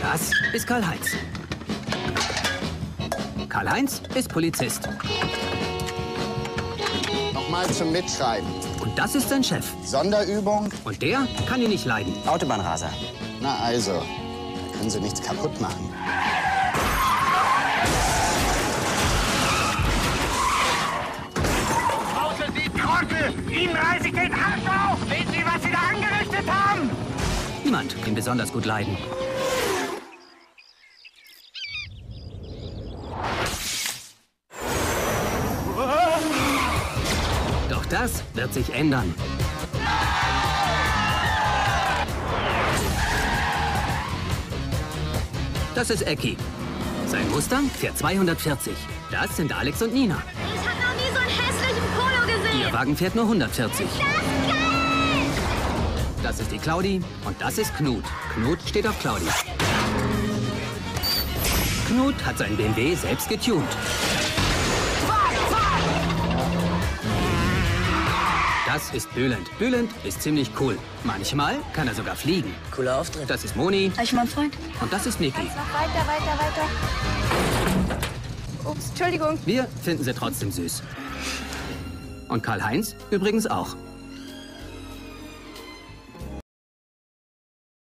Das ist Karl-Heinz. Karl-Heinz ist Polizist. Nochmal zum Mitschreiben. Und das ist sein Chef. Sonderübung? Und der kann ihn nicht leiden. Autobahnraser. Na also, da können Sie nichts kaputt machen. Außer Sie Trottel! Ihnen reiße ich den Arsch auf! Sehen Sie, was Sie da angerichtet haben? Niemand kann besonders gut leiden. Das wird sich ändern. Das ist Ecki. Sein Mustang fährt 240. Das sind Alex und Nina. Ich habe noch nie so einen hässlichen Polo gesehen. Ihr Wagen fährt nur 140. Das geil! Das ist die Claudi und das ist Knut. Knut steht auf Claudi. Knut hat sein BMW selbst getunt. Das ist Bülent. Bülent ist ziemlich cool. Manchmal kann er sogar fliegen. Cooler Auftritt. Das ist Moni Ich mein Freund. und das ist Niki. Noch weiter, weiter, weiter. Ups, Entschuldigung. Wir finden sie trotzdem süß. Und Karl-Heinz übrigens auch.